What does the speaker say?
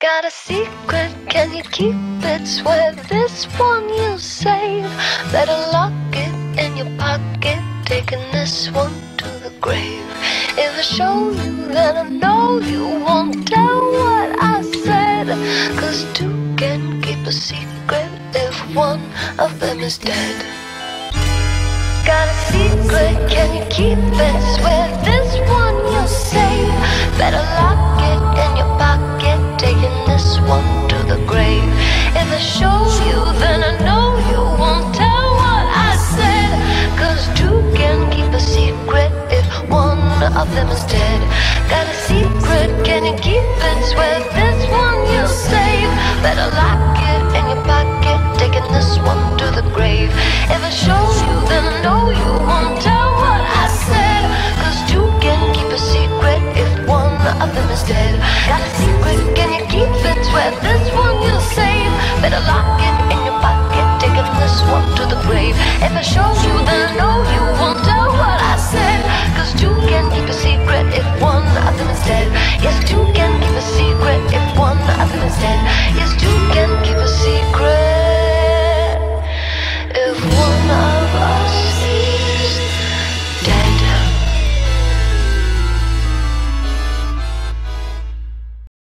Got a secret, can you keep it? Swear this one you'll save. Better lock it in your pocket, taking this one to the grave. If I show you, then I know you won't tell what I said. Cause two can keep a secret if one of them is dead. Got a secret, can you keep it? Swear Got a secret, can you keep it? Swear this one you'll save. Better lock it in your pocket, taking this one to the grave. If I show you, then I know you won't tell what I said. Cause two can keep a secret if one of them is dead. Got a secret, can you keep it? This one you'll save. Better lock it in your pocket, taking this one to the grave. If I show